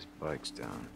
His bike's down.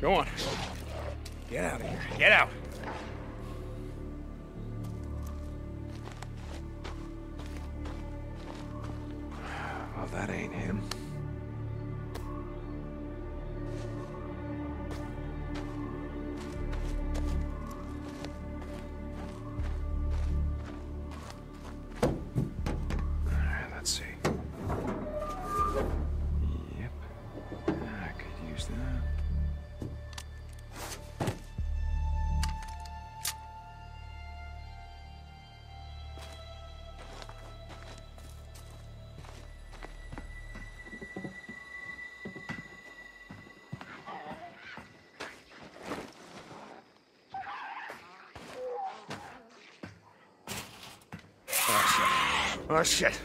Go on. Get out of here. Get out. Oh, shit.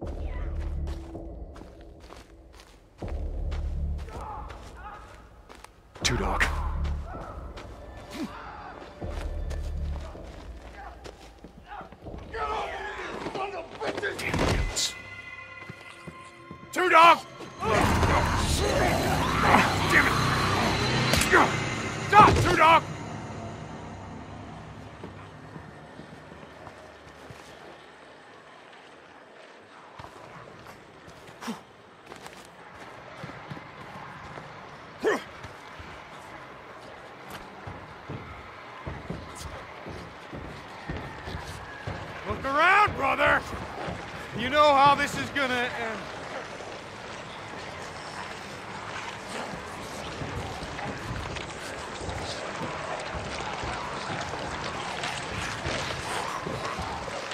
Damn it. Two dog! Damn it. Stop, two dog! Know how this is gonna end.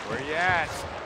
Where you at?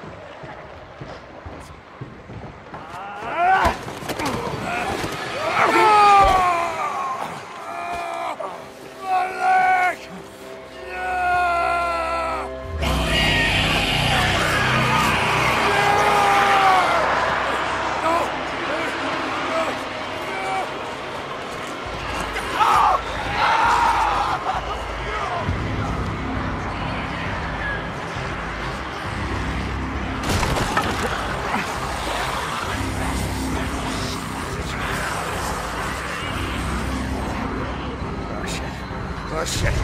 Shit.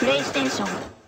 プレイステーション